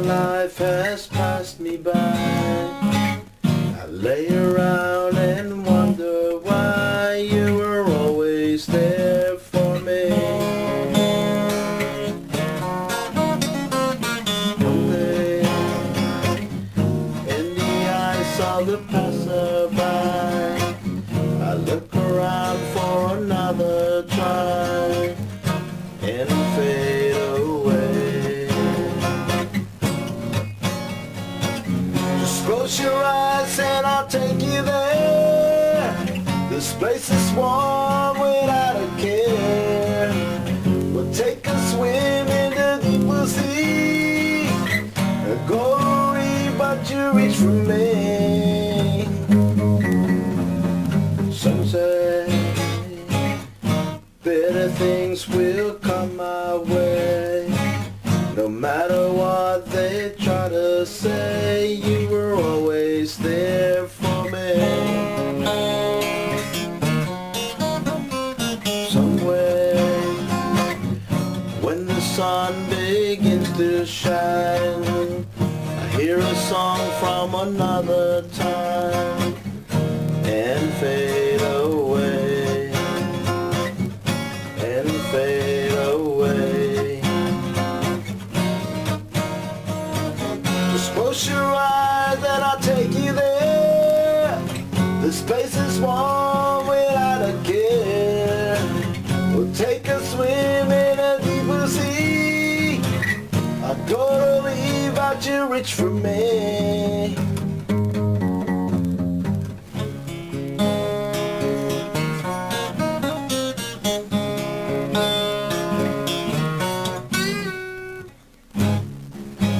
life has passed me by. I lay around and wonder why you were always there for me. One day, in the eyes of the passerby, I look around for close your eyes and I'll take you there. This place is warm without a care. We'll take a swim in the deep sea. A glory, but you reach for me. Some say better things will come my way. No matter what they try to say, you were always sun begins to shine, I hear a song from another time and fade away and fade away. Just close your eyes and I'll take you there. This place is warm gonna leave out you reach for me.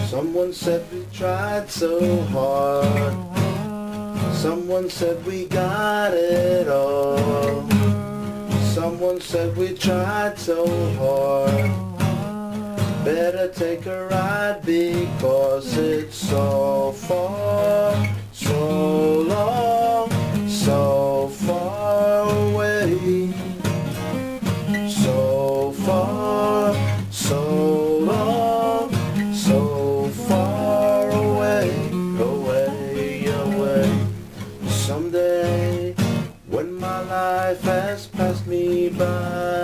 Someone said we tried so hard. Someone said we got it all. Someone said we tried so hard. Take a ride because it's so far, so long, so far away. So far, so long, so far away, away, away. Someday, when my life has passed me by,